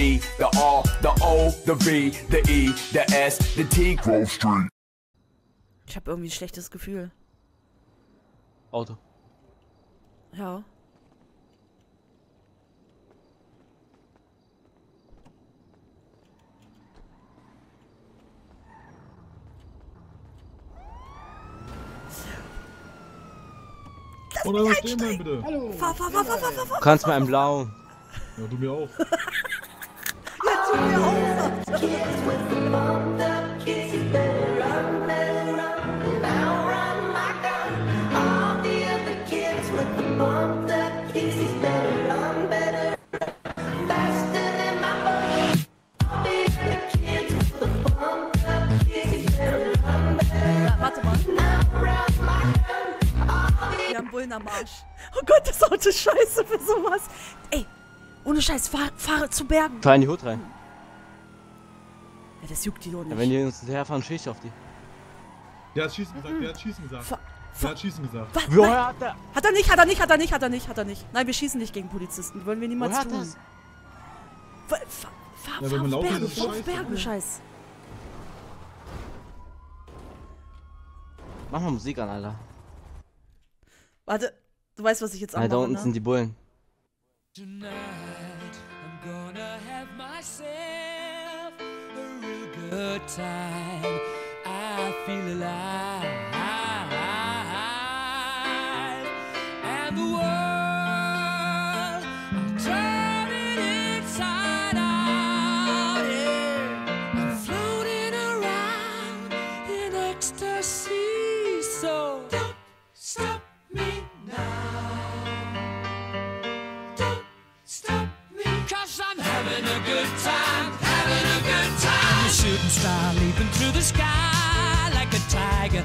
G, the R, the O, the V, the E, the S, the T. Grove Street. Ich habe irgendwie ein schlechtes Gefühl. Auto. Ja. Oder was stehen wir bitte? Hallo. Fahr, fahr, fahr, fahr, fahr, fahr, fahr. Du kannst mal im Blau. Ja, du mir auch. Oh Gott, das Auto ist scheiße für sowas. Ey, ohne Scheiß, fahr, fahre zu Bergen. Fahr in die Hut rein. Ja, das juckt die doch nicht. Ja, wenn die uns hinterherfahren, schieß ich auf die. Der hat Schießen gesagt, der hat Schießen gesagt. Fa- Der hat Schießen gesagt. Was? Woher hat der? hat er nicht, hat er nicht, hat er nicht, hat er nicht, hat er nicht. Nein, wir schießen nicht gegen Polizisten. Wollen wir niemals Woher tun. Fahr, fahr, fahr, Ja, fahr auf es fahr auf ne? Scheiß. Mach mal Musik an, Alter. Warte, du weißt, was ich jetzt Nein, da anmache, unten ne? sind die Bullen. Tonight, I'm gonna have myself a real good time. I feel alive. Shooting star leaping through the sky like a tiger,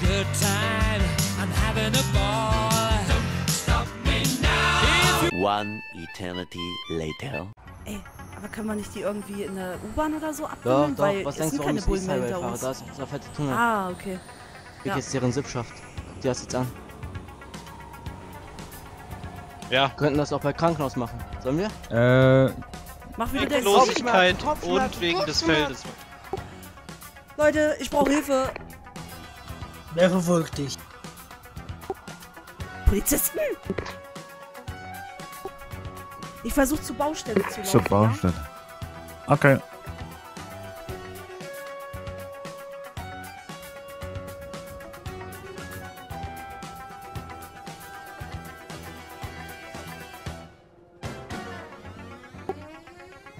good time. I'm having a ball. Don't stop me now. One eternity later. Ey, aber können wir nicht die irgendwie in der U-Bahn oder so Doch, abwimmeln? doch, Weil was es denkst du, warum ich mehr Highway. Da ist dieser fette Tunnel. Ah, okay. Wie ja. geht's deren Sippschaft? Die hast jetzt an. Ja. Könnten das auch bei Krankenhaus machen. Sollen wir? Äh, Mach wieder der Losigkeit und wegen des. Feldes. Leute, ich brauche Hilfe. Wer verfolgt dich? Polizisten! Ich versuche zur Baustelle zu laufen. zur Baustelle. Okay. Ja?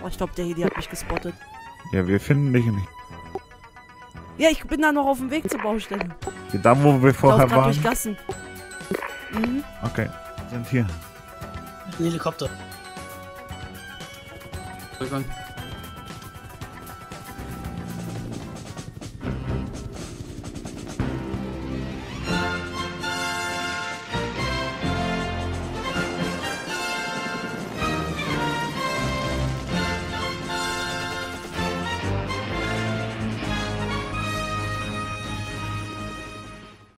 Oh, ich glaube, der Heli hat mich gespottet. Ja, wir finden dich nicht. Ja, ich bin da noch auf dem Weg zur Baustelle. Da, wo wir vorher gerade durch waren. Gassen. Mhm. Okay, sind hier. Helikopter.